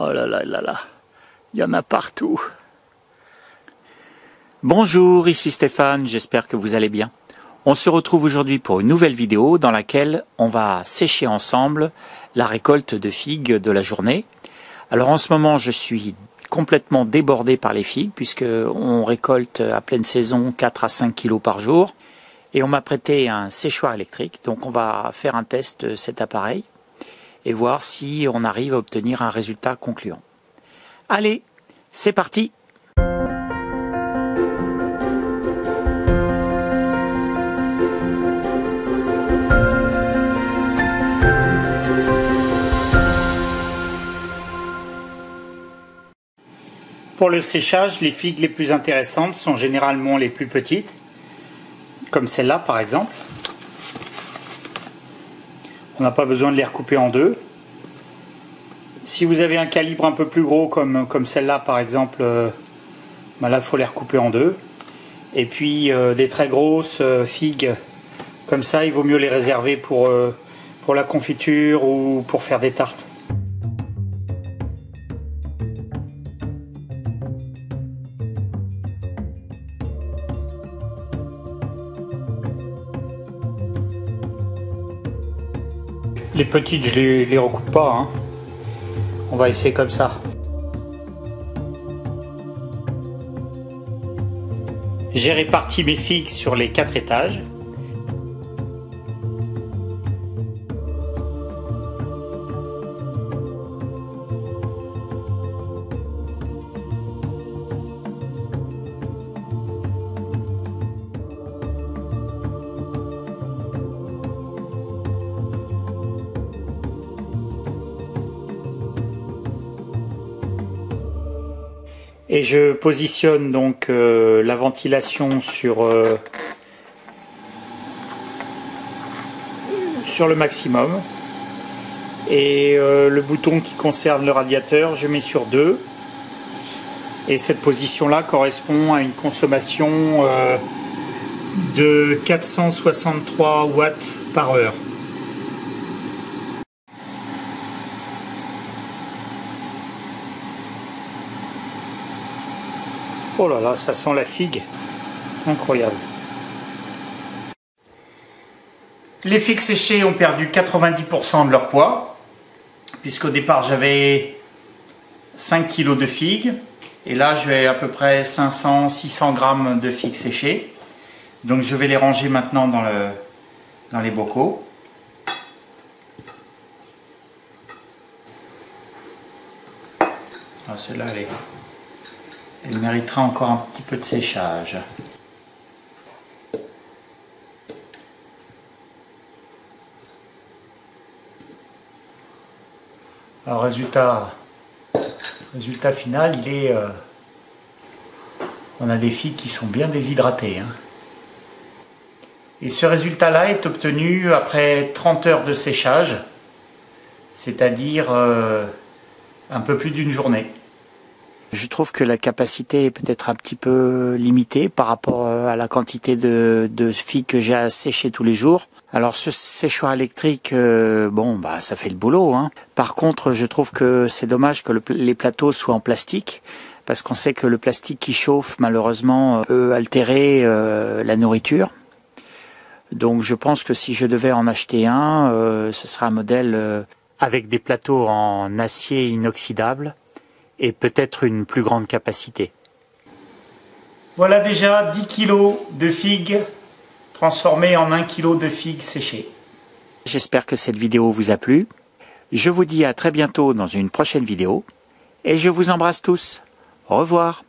Oh là là là là, il y en a partout. Bonjour, ici Stéphane, j'espère que vous allez bien. On se retrouve aujourd'hui pour une nouvelle vidéo dans laquelle on va sécher ensemble la récolte de figues de la journée. Alors en ce moment, je suis complètement débordé par les figues puisque on récolte à pleine saison 4 à 5 kilos par jour et on m'a prêté un séchoir électrique. Donc on va faire un test de cet appareil et voir si on arrive à obtenir un résultat concluant. Allez, c'est parti Pour le séchage, les figues les plus intéressantes sont généralement les plus petites, comme celle-là par exemple. On n'a pas besoin de les recouper en deux. Si vous avez un calibre un peu plus gros comme, celle-là par exemple, euh, ben là il faut les recouper en deux. Et puis euh, des très grosses euh, figues comme ça, il vaut mieux les réserver pour la confiture ou pour faire des tartes. Les petites, je les, recoupe pas. Hein. On va essayer comme ça. J'ai réparti mes figues sur les quatre étages. Et je positionne donc euh, la ventilation sur, euh, sur le maximum. Et euh, le bouton qui concerne le radiateur, je mets sur 2. Et cette position-là correspond à une consommation de 463 watts par heure. Oh là là, ça sent la figue. Incroyable. Les figues séchées ont perdu 90% de leur poids, puisqu'au départ j'avais 5 kg de figues, et là je vais à peu près 500-600 grammes de figues séchées. Donc je vais les ranger maintenant dans, le, dans les bocaux. Ah, celle-là, elle elle méritera encore un petit peu de séchage. Alors résultat, résultat final, il est, euh, on a des filles qui sont bien déshydratées. Hein. Et ce résultat-là est obtenu après 30 heures de séchage, c'est-à-dire euh, un peu plus d'une journée. Je trouve que la capacité est peut-être un petit peu limitée par rapport euh, à la quantité de, de filles que j'ai à sécher tous les jours. Alors ce séchoir électrique, euh, bon, bah ça fait le boulot. Hein. Par contre, je trouve que c'est dommage que les plateaux soient en plastique, parce qu'on sait que le plastique qui chauffe, malheureusement, peut altérer euh, la nourriture. Donc je pense que si je devais en acheter un, ce sera un modèle avec des plateaux en acier inoxydable et peut-être une plus grande capacité. Voilà déjà 10 kg de figues transformées en 1 kg de figues séchées. J'espère que cette vidéo vous a plu. Je vous dis à très bientôt dans une prochaine vidéo et je vous embrasse tous. Au revoir.